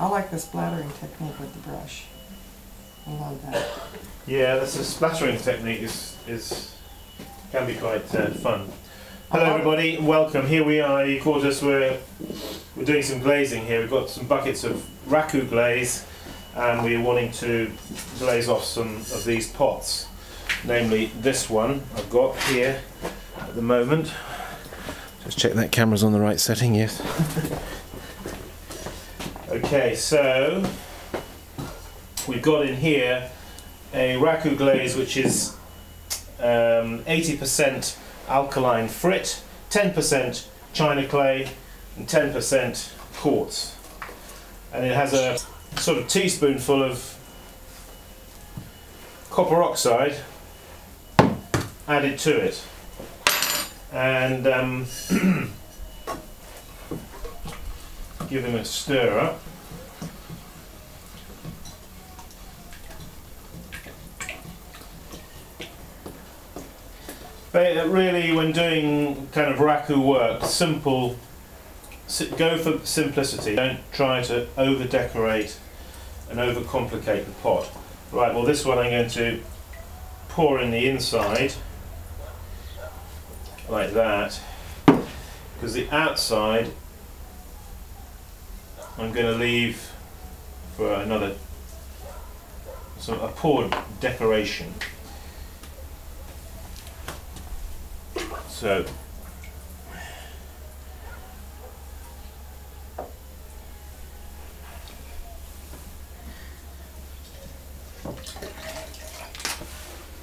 I like the splattering technique with the brush. I love that. Yeah, this a splattering technique is is can be quite uh, fun. Hello everybody, welcome. Here we are. You caught us. We're we're doing some glazing here. We've got some buckets of raku glaze, and we're wanting to glaze off some of these pots. Namely, this one I've got here at the moment. Just check that camera's on the right setting. Yes. okay, so we've got in here a raku glaze which is um, 80% alkaline frit, 10% china clay, and 10% quartz. And it has a sort of teaspoonful of copper oxide added to it. And um, give them a stir up. But uh, really, when doing kind of raku work, simple, go for simplicity. Don't try to over decorate and over complicate the pot. Right, well, this one I'm going to pour in the inside, like that, because the outside I'm going to leave for another, so a poor decoration. So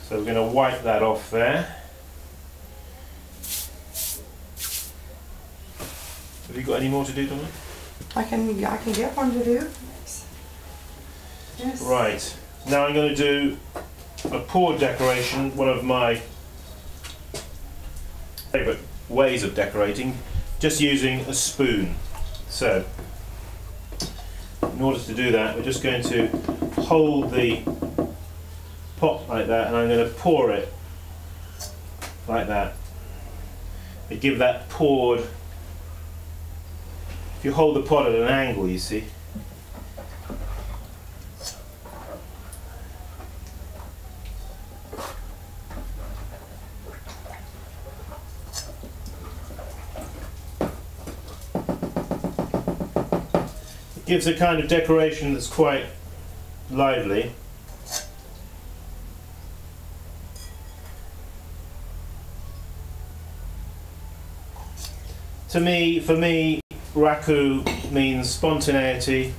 So we're going to wipe that off there. Have you got any more to do, Dominic? I can I can get one to do. Yes. Right. Now I'm going to do a poured decoration, one of my favourite ways of decorating, just using a spoon. So, in order to do that, we're just going to hold the pot like that and I'm going to pour it like that. To give that poured, you hold the pot at an angle, you see, It gives a kind of decoration that's quite lively. To me, for me, raku means spontaneity,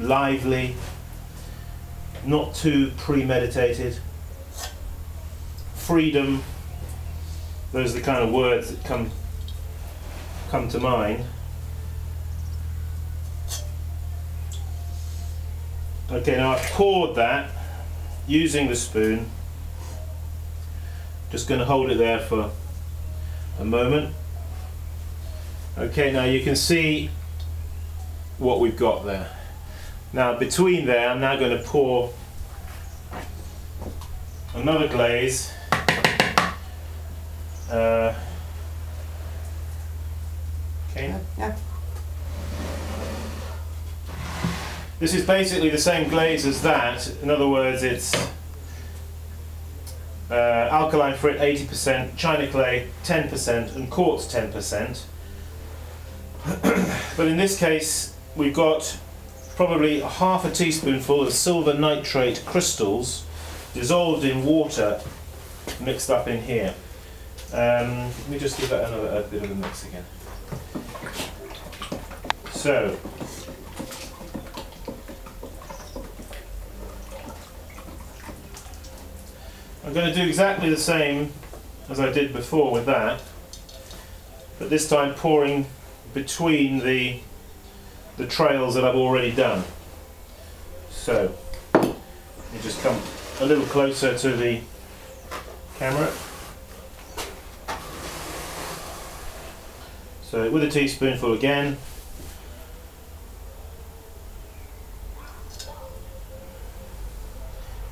lively, not too premeditated, freedom. Those are the kind of words that come come to mind. Okay, now I've poured that using the spoon. Just going to hold it there for a moment. Okay, now you can see what we've got there. Now between there, I'm now going to pour another glaze. Uh, okay. Yeah. This is basically the same glaze as that. In other words, it's uh, alkaline frit 80%, china clay 10%, and quartz 10%. but in this case, we've got probably half a teaspoonful of silver nitrate crystals dissolved in water mixed up in here. Um, let me just give that another a bit of a mix again. So, I'm going to do exactly the same as I did before with that, but this time pouring between the the trails that I've already done. So, you just come a little closer to the camera. So with a teaspoonful again.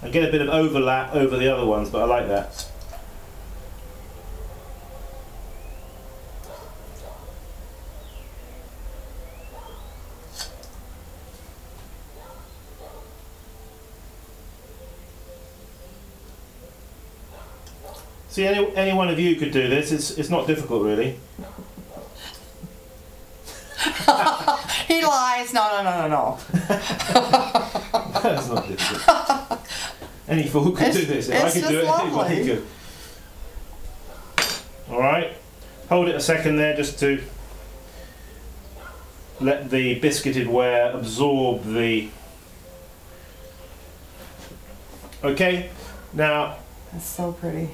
I get a bit of overlap over the other ones, but I like that. See, any, any one of you could do this. It's, it's not difficult, really. He lies. No, no, no, no, no. That's not difficult. Any fool could do this. If I could do it, just anybody lovely. could. Alright, hold it a second there just to let the biscuited ware absorb the. Okay, now That's so pretty.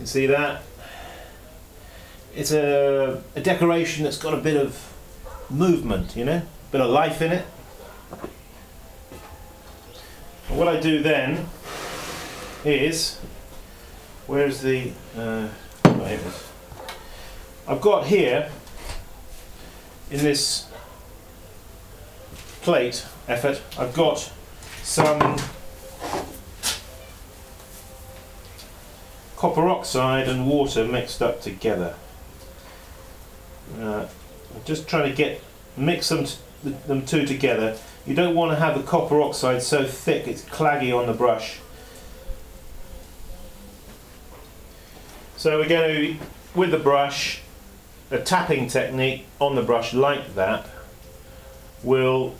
You see that? It's a, a decoration that's got a bit of movement, you know, a bit of life in it. And what I do then is, where's the, uh, oh. I've got here, in this plate effort, I've got some copper oxide and water mixed up together. Uh, I'm just trying to get mix them them two together. You don't want to have the copper oxide so thick it's claggy on the brush. So we're going to, with the brush, a tapping technique on the brush like that will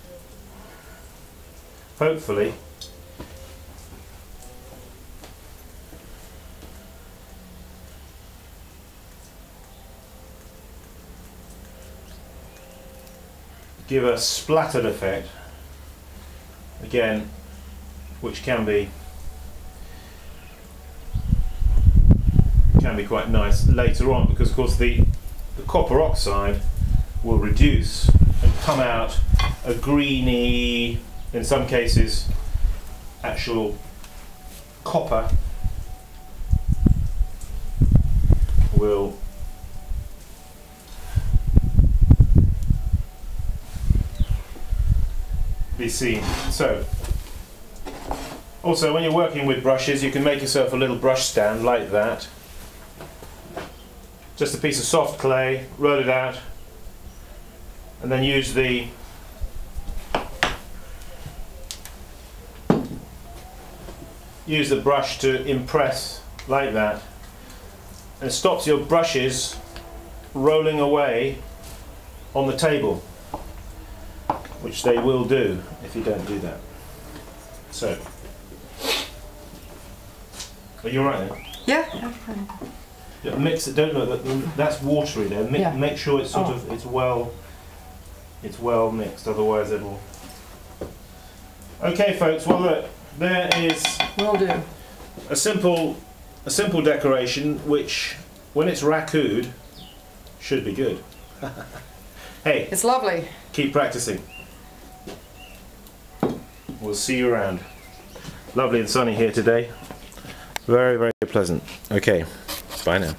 hopefully give a splattered effect again which can be can be quite nice later on because of course the, the copper oxide will reduce and come out a greeny in some cases actual copper will be seen. So, also when you're working with brushes, you can make yourself a little brush stand like that. Just a piece of soft clay, roll it out, and then use the use the brush to impress like that. And it stops your brushes rolling away on the table which they will do if you don't do that. So, are you alright then? Yeah. Yeah, Mix it. Don't know that that's watery there. Mi- Yeah. Make sure it's sort Oh. of it's well it's well mixed. Otherwise it'll. Okay, folks. Well, look, there is Will do. a simple a simple decoration which, when it's raku'd, should be good. hey, It's lovely. keep practicing. We'll see you around. Lovely and sunny here today. Very, very pleasant. Okay, bye now.